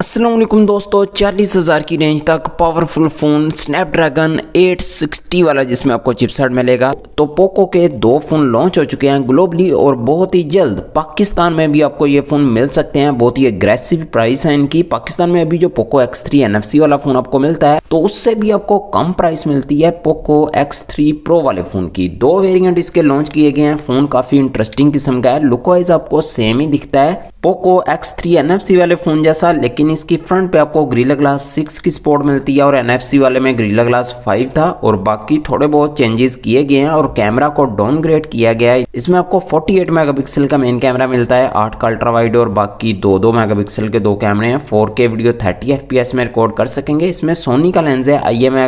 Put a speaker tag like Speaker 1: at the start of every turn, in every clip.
Speaker 1: असलम दोस्तों, चालीस हज़ार की रेंज तक पावरफुल फ़ोन स्नैपड्रैगन 860 वाला जिसमें आपको चिपसेट मिलेगा। तो पोको के दो फ़ोन लॉन्च हो चुके हैं ग्लोबली और बहुत ही जल्द पाकिस्तान में भी आपको ये फ़ोन मिल सकते हैं। बहुत ही एग्रेसिव प्राइस है इनकी। पाकिस्तान में अभी जो पोको X3 NFC वाला फ़ोन आपको मिलता है तो उससे भी आपको कम प्राइस मिलती है पोको X3 प्रो वाले फ़ोन की। दो वेरियंट इसके लॉन्च किए गए हैं। फ़ोन काफ़ी इंटरेस्टिंग किस्म का है। लुक वाइज आपको सेम ही दिखता है। पोको X3 NFC वाले फ़ोन जैसा, लेकिन इसकी फ्रंट पे आपको ग्रिला ग्लास 6 की सपोर्ट मिलती है और NFC वाले में ग्रिला ग्लास 5 था और बाकी थोड़े बहुत चेंजेस किए गए हैं और कैमरा को डाउनग्रेड किया गया है। इसमें आपको 48 मेगापिक्सल का मेन कैमरा मिलता है 8 का अल्ट्रा वाइड और बाकी दो दो मेगापिक्सल के दो कैमरे हैं। 4K वीडियो 30 एफपीएस में रिकॉर्ड कर सकेंगे। इसमें सोनी का लेंस है आई एम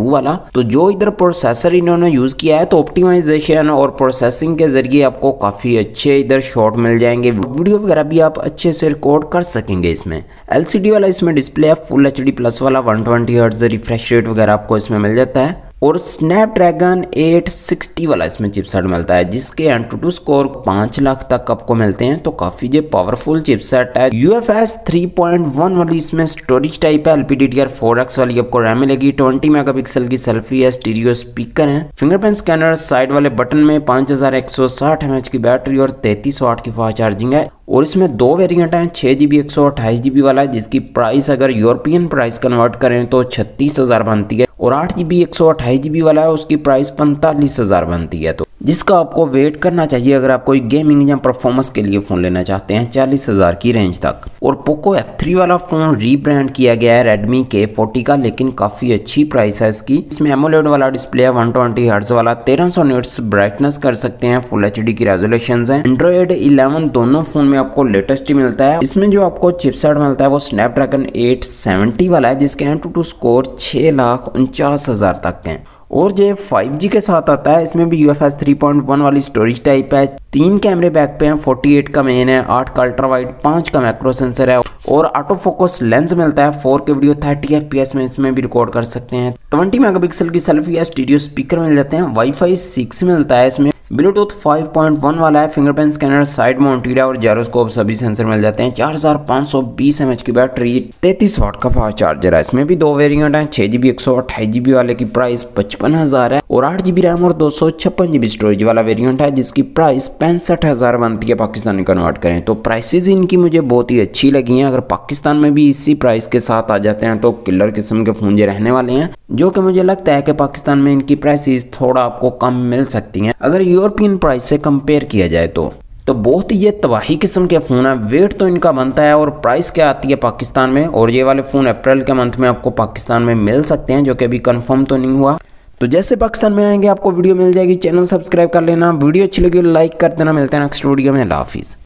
Speaker 1: वाला। तो जो इधर प्रोसेसर इन्होंने यूज़ किया है तो ऑप्टिमाइजेशन और प्रोसेसिंग के ज़रिए आपको काफ़ी अच्छे इधर शॉट मिल जाएँगे। वीडियो वगैरह भी आप अच्छे से रिकॉर्ड कर सकेंगे इसमें। एलसीडी वाला इसमें डिस्प्ले है फुल एच प्लस वाला 120 ट्वेंटी रिफ्रेश रेट वगैरह आपको इसमें मिल जाता है। और Snapdragon 860 वाला इसमें चिपसेट मिलता है, जिसके एंटू स्कोर पाँच लाख तक आपको मिलते हैं। तो काफ़ी जो पावरफुल चिपसेट है। UFS 3.1 वाली इसमें स्टोरेज टाइप है। LPDDR 4X वाली आपको रैम मिलेगी। 20 मेगापिक्सल की सेल्फी है स्टीरियो स्पीकर है। फिंगरप्रिंट स्कैनर साइड वाले बटन में 5160 mAh की बैटरी और 33 वाट की फास्ट चार्जिंग है। और इसमें दो वेरिएंट हैं छः जी बी एक सौ अट्ठाईस जी बी वाला है, जिसकी प्राइस अगर यूरोपियन प्राइस कन्वर्ट करें तो छत्तीस हज़ार बनती है। और आठ जी बी एक सौ अट्ठाईस जी बी वाला है, उसकी प्राइस पैंतालीस हज़ार बनती है तो जिसका आपको वेट करना चाहिए अगर आप कोई गेमिंग या परफॉर्मेंस के लिए फ़ोन लेना चाहते हैं, चालीस हज़ार की रेंज तक। और पोको F3 वाला फ़ोन रीब्रांड किया गया है Redmi K40 का, लेकिन काफ़ी अच्छी प्राइस है इसकी। इसमें एमोलेड वाला डिस्प्ले है 120 ट्वेंटी वाला 1300 सौ ब्राइटनेस कर सकते हैं फुल एचडी की रेजोल्यूशन है। एंड्रॉइड 11 दोनों फ़ोन में आपको लेटेस्ट ही मिलता है। इसमें जो आपको चिपसेट मिलता है, वो स्नैपड्रैगन एट वाला है, जिसके एंड टू स्कोर छह लाख उनचास हज़ार तक है। और जो 5G के साथ आता है, इसमें भी U F S three point one वाली स्टोरेज टाइप है। तीन कैमरे बैक पे हैं 48 का मेन है 8 का अल्ट्रा वाइड 5 का मैक्रो सेंसर है और ऑटो फोकस लेंस मिलता है 4 के वीडियो 30 एफपीएस में इसमें भी रिकॉर्ड कर सकते हैं। 20 मेगापिक्सल की सेल्फी या स्टूडियो स्पीकर मिल जाते हैं वाईफाई 6 मिलता है इसमें। ब्लूटूथ 5.1 वाला है फिंगरप्रिंट स्कैनर साइड माउंटेड और जेरोस्कोप सभी सेंसर मिल जाते हैं। 4520 एमएच की बैटरी 33 वाट का फास्ट चार्जर है। इसमें भी दो वेरिएंट हैं, छह जीबी एक सौ जीबी वाले की प्राइस पचपन हज़ार है और आठ जीबी रैम और दो सौ छप्पन जीबी स्टोरेज वाला वेरियंट है, जिसकी प्राइस पैंसठ हज़ार बनती है पाकिस्तानी कन्वर्ट करें। तो प्राइसेज इनकी मुझे बहुत ही अच्छी लगी हैं। अगर पाकिस्तान में भी इसी प्राइस के साथ आ जाते हैं तो किलर किस्म के फ़ोन रहने वाले हैं, जो कि मुझे लगता है कि पाकिस्तान में इनकी प्राइसेस थोड़ा आपको कम मिल सकती हैं। अगर यूरोपियन प्राइस से कंपेयर किया जाए तो। तो बहुत ही ये तबाही किस्म के फ़ोन है। वेट तो इनका बनता है और प्राइस क्या आती है पाकिस्तान में? और ये वाले फ़ोन अप्रैल के मंथ में आपको पाकिस्तान में मिल सकते हैं, जो कि अभी कंफर्म तो नहीं हुआ। तो जैसे पाकिस्तान में आएँगे, आपको वीडियो मिल जाएगी। चैनल सब्सक्राइब कर लेना। वीडियो अच्छी लगी लाइक कर देना। मिलते हैं नेक्स्ट वीडियो में। हाफिज़।